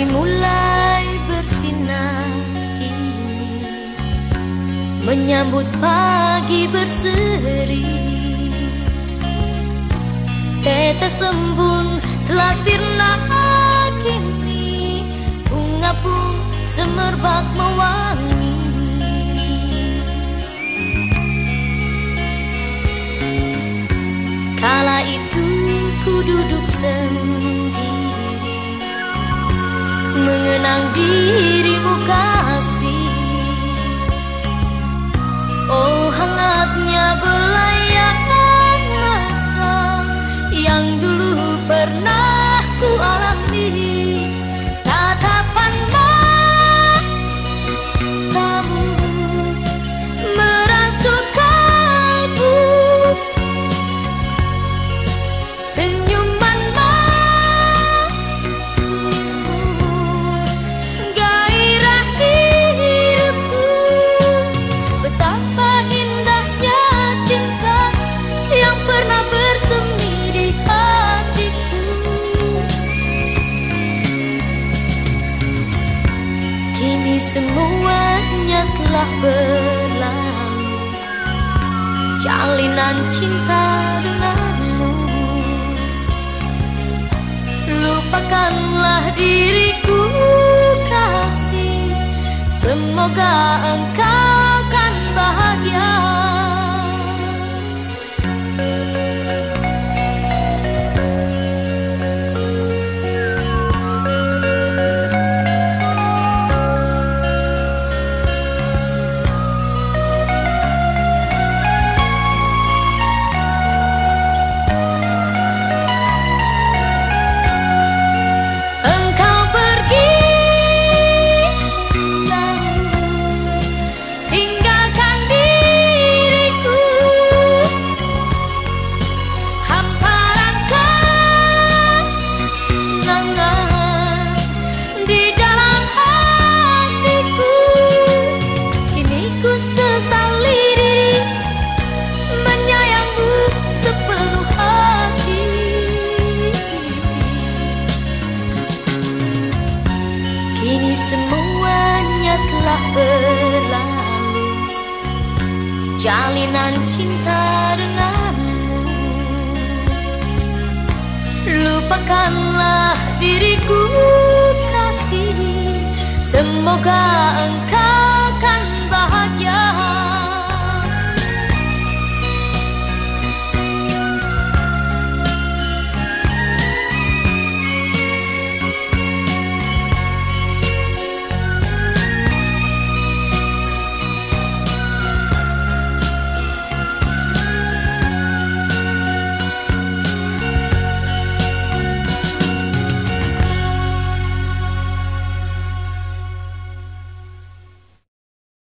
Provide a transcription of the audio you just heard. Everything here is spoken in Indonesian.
Mulai bersinar kini. Menyambut pagi berseri. Tetes embun telah sirna kini. Bunga pun semerbak mewangi. Kala itu ku duduk sendiri Mengenang dirimu kasih. Oh hangatnya semuanya telah berlalu. Jalinan cinta denganmu. Lupakanlah diriku kasih. Semoga engkau Jalinan cinta denganmu. Lupakanlah diriku kasih Semoga engkau